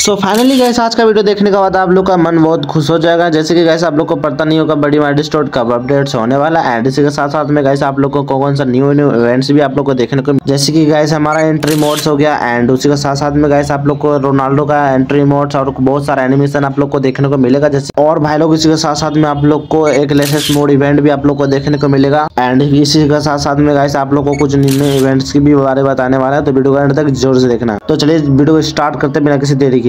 So finally gas आज का video देखने के बाद आप लोग का मन बहुत खुश हो जाएगा। जैसे कि गैस आप लोग को पता नहीं होगा, बड़ी मार्डी स्टोर कब अपडेट्स होने वाला एंड इसी के साथ साथ में गैस आप लोग को कौन सा न्यू न्यू इवेंट्स भी आप लोग को देखने को जैसे कि गैस हमारा एंट्री मोड्स हो गया। एंड उसी के साथ साथ में गैस आप लोग को रोनाल्डो का एंट्री मोड्स और बहुत सारा एनिमेशन आप लोग को देखने को मिलेगा। जैसे और भाई लोग, इसी के साथ साथ में आप लोग को एक लेटेस्ट मोड इवेंट भी आप लोग को देखने को मिलेगा। एंड इसी के साथ साथ में गैस आप लोग को कुछ न्यू इवेंट्स की भी बारे बताने वाला है। तो वीडियो का एंड तक ज़ोर से देखना। तो चलिए, वीडियो स्टार्ट करते बिना किसी देरी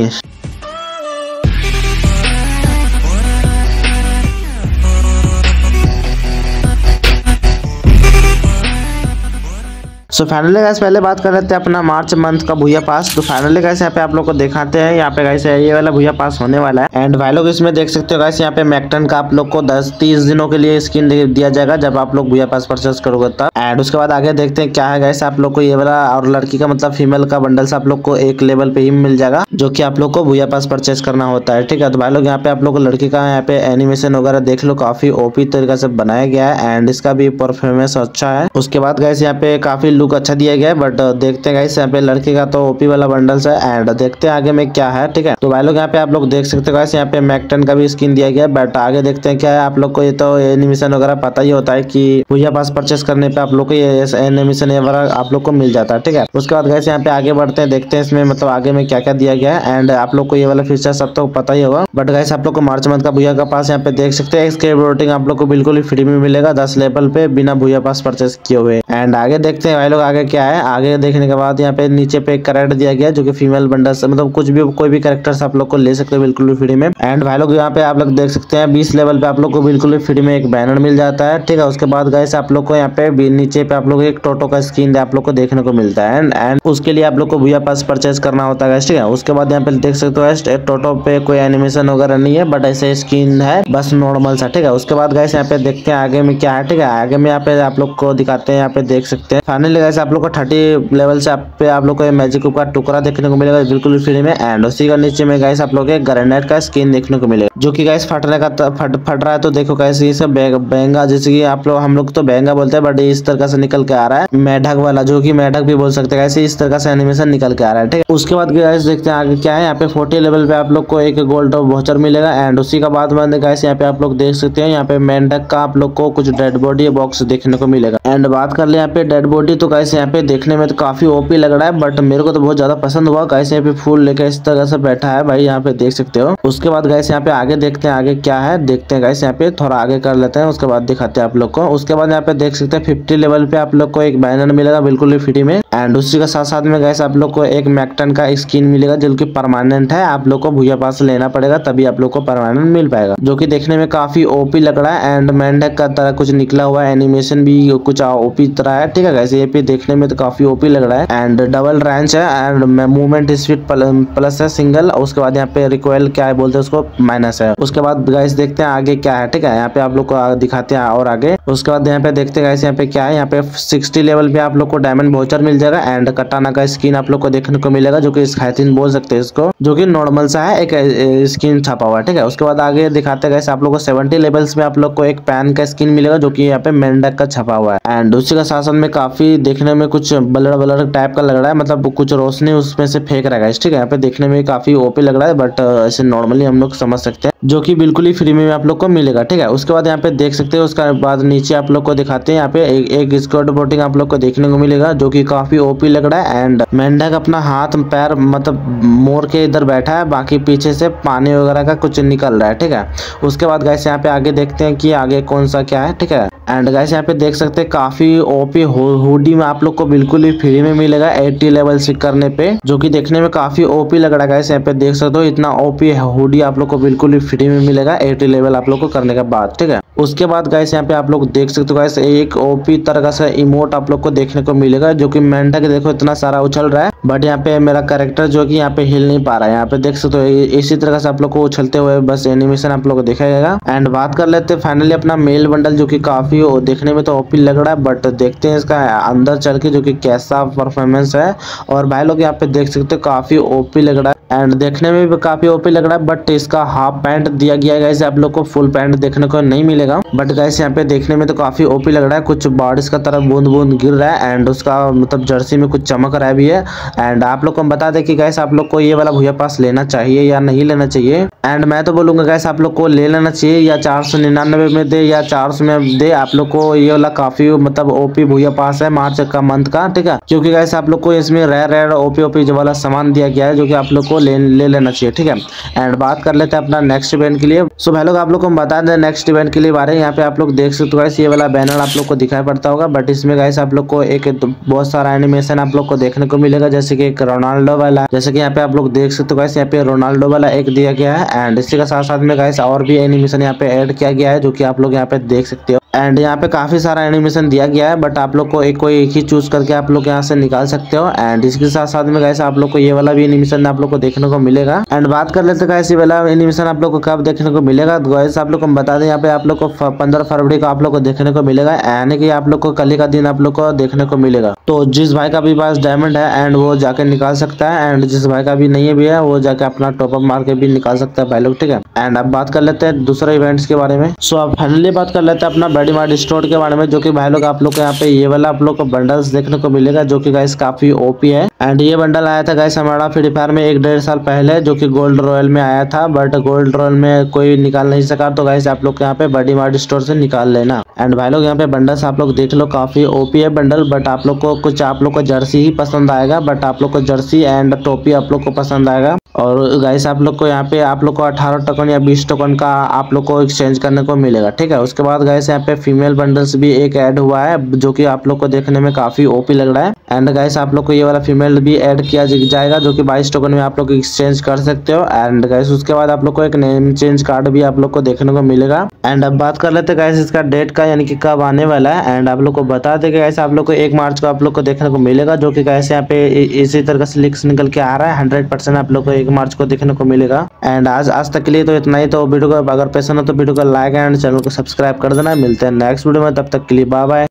सो फाइनली गैस पहले बात कर रहे थे अपना मार्च मंथ का भूया पास तो फाइनली गैस यहाँ पे आप लोग को दिखाते हैं, यहाँ पे गैस ये वाला भूया पास होने वाला है. एंड भाई लोग इसमें देख सकते हो गैस यहाँ पे मैकटन का आप लोग को 10 30 दिनों के लिए स्किन दिया जाएगा जब आप लोग भूया पास परचेस करोगे तब. एंड उसके बाद आगे देखते हैं क्या है गैस आप लोग को ये वाला और लड़की का मतलब फीमेल का बंडल आप लोग को एक लेवल पे ही मिल जाएगा, जो की आप लोग को भूया पास परचेस करना होता है. ठीक है तो भाई लोग, यहाँ पे आप लोग लड़की का यहाँ पे एनिमेशन वगैरह देख लो, काफ़ी ओपी तरीका से बनाया गया है. एंड इसका भी परफॉर्मेंस अच्छा है. उसके बाद गैस यहाँ पे काफ़ी लुक अच्छा दिया गया है बट देखते हैं गाइस यहाँ पे लड़के का तो ओपी वाला बंडल्स है एंड देखते हैं आगे में क्या है, ठीक है? तो भाई लोग, यहाँ पे आप लोग देख सकते हो गाइस यहाँ पे मैकटन का भी स्किन दिया गया है बट आगे देखते हैं क्या है, आप लोग को ये तो एनिमेशन वगैरह पता ही होता है की भैया पास परचेस करने पे आप लोग को ये एनिमेशन वगैरह आप लोग को मिल जाता है, ठीक है? उसके बाद गैस यहाँ पे आगे बढ़ते हैं, देखते हैं इसमें मतलब आगे में क्या क्या दिया गया है एंड आप लोग को ये वाला फीचर सब तो पता ही होगा बट गैस आप लोग को मार्च मंथ का भैया का पास यहाँ पे देख सकते हैं, इसके रोटिंग आप लोग को बिल्कुल ही फ्री में मिलेगा, दस लेवल पे बिना भूया पास परचेस किए हुए एंड आगे देखते हैं भाई लोग आगे क्या है? आगे देखने के बाद यहाँ पे नीचे पे करेक्ट दिया गया जो कि फीमेल बंडल से मतलब कुछ भी कोई भी करेक्टर्स आप लोग को ले सकते हैं बिल्कुल भी फ्री में। एंड भाई लोग, यहाँ पे आप लोग देख सकते हैं, बीस लेवल पे आप लोग को बिल्कुल भी फ्री में एक बैनर मिल जाता है। ठीक है, उसके बाद गए आप लोग को यहाँ पे नीचे पे आप लोग एक टोटो का स्किन आप लोग को देखने को मिलता है। एंड उसके लिए आप लोग को भूया पास परचेज करना होता है ठीक है? उसके बाद यहाँ पे देख सकते हो टोटो पे कोई एनिमेशन वगैरह नहीं है बट ऐसे स्क्रीन है, बस नॉर्मल सा, ठीक है? उसके बाद गए यहाँ पे देखते हैं आगे में क्या है, ठीक है? आगे में यहाँ पे आप लोग को दिखाते हैं, यहाँ पे देख सकते हैं। फाइनली गए आप लोग को थर्टी लेवल से आप पे आप लोग को मैजिक का टुकड़ा देखने को मिलेगा बिल्कुल फ्री में एंड उसी का नीचे में गाइस आप लोग ग्रेनेड का स्किन देखने को मिलेगा, जो कि गाइस फटने का फट फट रहा है तो देखो कैसे ये सब बेंगा जैसे कि आप लोग, हम लोग तो बेंगा बोलते हैं बट इस तरह से निकल के आ रहा है, मेढक वाला, जो की मेढक भी बोल सकते हैं इस तरह से एनिमेशन निकल के आ रहा है, ठीक है? उसके बाद गाइस देखते हैं आगे क्या है, यहाँ पे फोर्टी लेवल पे आप लोग को एक गोल्ड वोचर मिलेगा एंड उसी का बाद में यहाँ पे आप लोग देख सकते हैं, यहाँ पे मेंढक का आप लोग को कुछ डेड बॉडी बॉक्स देखने को मिलेगा एंड बात कर ले यहाँ पे डेड बॉडी तो गाइस, यहाँ पे देखने में तो काफ़ी ओपी लग रहा है बट मेरे को तो बहुत ज़्यादा पसंद हुआ। गाइस, यहाँ पे फूल लेकर इस तरह से बैठा है भाई, यहाँ पे देख सकते हो। उसके बाद गाइस, यहाँ पे आगे देखते हैं, आगे क्या है। देखते हैं गाइस, यहाँ पे थोड़ा आगे कर लेते हैं, उसके बाद दिखाते हैं आप लोग को। उसके बाद यहाँ पे देख सकते हैं फिफ्टी लेवल पे आप लोग को एक बैनर मिलेगा, बिल्कुल भी फ्री में। एंड उसी के साथ साथ में गैस आप लोग को एक मैकटन का स्किन मिलेगा, जो की परमानेंट है। आप लोग को भूया पास लेना पड़ेगा, तभी आप लोग को परमानेंट मिल पाएगा। जो की देखने में काफ़ी ओपी लग रहा है एंड मैंडक का तरह कुछ निकला हुआ एनिमेशन भी कुछ ओपी तरह है। ठीक है गैस ये पे देखने में तो काफ़ी ओपी लग रहा है। एंड डबल रेंच है एंड मूवमेंट स्पीड प्लस है सिंगल उसके बाद यहाँ पे रिक्वेल क्या है बोलते हैं उसको? माइनस है। उसके बाद गाइस देखते हैं आगे क्या है, ठीक है? यहाँ पे आप लोग को दिखाते हैं और आगे। उसके बाद यहाँ पे देखते हैं गाइस यहाँ पे क्या है, यहाँ पे सिक्सटी लेवल पे आप लोग को डायमंड वोचर मिल जाएगा एंड कटाना का स्किन आप लोग को देखने को मिलेगा, जो की स्कैथिन बोल सकते हैं इसको, जो की नॉर्मल सा है, एक स्किन छापा हुआ ठीक है? उसके बाद आगे दिखाते हैं आप लोग को सेवेंटी लेवल्स में आप लोग को एक पैन का स्किन मिलेगा, जो की यहाँ पे मेंढक का छपा हुआ है। एंड उसी का साथ में काफ़ी देखने में कुछ बलर बलर टाइप का लग रहा है मतलब कुछ रोशनी उसमें से फेंक रहा है ठीक है? यहाँ पे देखने में काफ़ी ओपी लग रहा है बट ऐसे नॉर्मली हम लोग समझ सकते हैं जो कि बिल्कुल ही फ्री में आप लोग को मिलेगा ठीक है? उसके बाद यहाँ पे देख सकते हैं उसके बाद नीचे आप लोग को दिखाते हैं यहाँ पे एक, एक स्कॉट बोटिंग आप लोग को देखने को मिलेगा जो कि काफ़ी ओपी लग रहा है एंड मेंढक अपना हाथ पैर मतलब मोर के इधर बैठा है बाकी पीछे से पानी वगैरह का कुछ निकल रहा है ठीक है? उसके बाद गैस यहाँ पे आगे देखते हैं कि आगे कौन सा क्या है ठीक है? एंड गैस यहाँ पे देख सकते हैं काफ़ी ओपी हुडी में आप लोग को बिल्कुल ही फ्री में मिलेगा एट्टी लेवल से करने पे, जो कि देखने में काफ़ी ओपी लग रहा है। यहाँ पे देख सकते हो, इतना ओपी है हुडी आप लोग को बिल्कुल ही फ्री में मिलेगा एटी लेवल आप लोग को करने के बाद, ठीक है? उसके बाद गैस यहाँ पे आप लोग देख सकते हो गैस एक ओपी तरह का इमोट आप लोग को देखने को मिलेगा, जो कि मेंढक देखो, इतना सारा उछल रहा है बट यहाँ पे मेरा कैरेक्टर जो कि यहाँ पे हिल नहीं पा रहा है। यहाँ पे देख सकते हो इसी तरह से आप लोग को उछलते हुए बस एनिमेशन आप लोग को देखा जाएगा एंड बात कर लेते फाइनली अपना मेल बंडल जो की काफ़ी देखने में तो ओपी लग रहा है बट देखते हैं इसका अंदर चल के जो कि कैसा परफॉर्मेंस है और भाई लोग यहाँ पे देख सकते हो काफ़ी ओपी लग रहा है। एंड देखने में भी काफ़ी ओपी लग रहा है बट इसका हाफ़ पैंट दिया गया है आप लोग को फुल पैंट देखने को नहीं मिलेगा। बट गैस यहाँ पे देखने में तो काफ़ी ओपी लग रहा है, कुछ बारिश का तरफ़ बूंद बूंद गिर रहा है एंड उसका मतलब जर्सी में कुछ चमक रहा भी है। एंड आप लोग को बता दें कि गैस आप लोग को ये वाला भूया पास लेना चाहिए या नहीं लेना चाहिए? एंड मैं तो बोलूँगा गैस आप लोग को ले लेना चाहिए, या चार सौ निन्यानवे में दे, या चार सौ में दे, आप लोग को ये वाला काफ़ी मतलब ओपी भूया पास है, मार्च का मंथ का, ठीक है? क्योंकि गैस आप लोग को इसमें रेयर रेयर ओपी ओपी जो वाला सामान दिया गया है, जो कि आप लोग को ले, ले लेना चाहिए ठीक है? एंड बात कर लेते हैं अपना नेक्स्ट इवेंट के लिए। सो भाई लोग आप लोग को हम बता दें नेक्स्ट इवेंट के लिए बारे यहाँ पे आप लोग देख सकते हो ये वाला बैनर आप लोग को दिखाई पड़ता होगा। बट इसमें गाइस आप लोग को एक बहुत सारा एनिमेशन आप लोग को देखने को मिलेगा जैसे कि एक रोनाल्डो वाला। जैसे कि यहाँ पे आप लोग देख सकते हो गाइस यहाँ पे रोनाल्डो वाला एक दिया गया है। एंड इसी के साथ साथ में गाइस और भी एनिमेशन यहाँ पे ऐड किया गया है जो कि आप लोग यहाँ पे देख सकते हो। एंड यहाँ पे काफ़ी सारा एनिमेशन दिया गया है बट आप लोग को एक कोई एक ही चूज़ करके आप लोग यहाँ से निकाल सकते हो एंड इसके साथ साथ में कैसे आप लोग को ये वाला भी एनिमेशन आप लोग को देखने को मिलेगा एंड बात कर लेते हैं वाला एनिमेशन आप लोग को कब देखने को मिलेगा तो गैस आप लोग को बता दें यहाँ पे आप लोग को पंद्रह फरवरी को आप लोग को देखने को मिलेगा यानी कि आप लोग को कल का दिन आप लोग को देखने को मिलेगा तो जिस भाई का भी पास डायमंड है एंड वो जाके निकाल सकता है एंड जिस भाई का भी नहीं भी है वो जाके अपना टॉपअप मार के भी निकाल सकता है भाई लोग ठीक है एंड अब बात कर लेते हैं दूसरे इवेंट्स के बारे में। सो अब फाइनली बात कर लेते हैं अपना बड़ी मार्ट स्टोर के बारे में, जो कि भाई लोग आप लोग को यहाँ पे ये वाला आप लोग को बंडल्स देखने को मिलेगा, जो कि गाइस काफ़ी ओपी है। एंड ये बंडल आया था गाइस हमारा फ्री फायर में एक डेढ़ साल पहले, जो कि गोल्ड रॉयल में आया था। बट गोल्ड रॉयल में कोई निकाल नहीं सका तो गाइस आप लोग यहाँ पे बड़ी मार्ट स्टोर से निकाल लेना। एंड भाई लोग यहाँ पे बंडल्स आप लोग देख लो, काफ़ी ओपी है बंडल बट आप लोग को कुछ आप लोग को जर्सी ही पसंद आएगा बट आप लोग को जर्सी एंड टोपी आप लोग को पसंद आएगा। और गाइस आप लोग को यहाँ पे, आप लोग को 18 टोकन या 20 टोकन का आप लोग को एक्सचेंज करने को मिलेगा, ठीक है? उसके बाद गाइस यहाँ पे फीमेल बंडल्स भी एक ऐड हुआ है, जो कि आप लोग को देखने में काफ़ी ओपी लग रहा है। एंड गाइस आप लोग को ये वाला फीमेल भी ऐड किया जाएगा, जो कि 22 टोकन में आप लोग एक्सचेंज कर सकते हो। एंड गाइस उसके बाद आप लोग को एक नेम चेंज कार्ड भी आप लोग को देखने को मिलेगा। एंड अब बात कर लेते गाइस इसका डेट का, यानी कि कब आने वाला है। एंड आप लोग को बता दे गाइस आप लोग को एक मार्च को आप लोग को देखने को मिलेगा, जो कि गाइस यहाँ पे इसी तरह से लिक्स निकल के आ रहा है। हंड्रेड आप लोग को एक मार्च को देखने को मिलेगा। एंड आज आज तक के लिए तो इतना ही। तो वीडियो को, अगर पसंद हो तो वीडियो को लाइक एंड चैनल को सब्सक्राइब कर देना। मिलते हैं नेक्स्ट वीडियो में। तब तक के लिए बाय बाय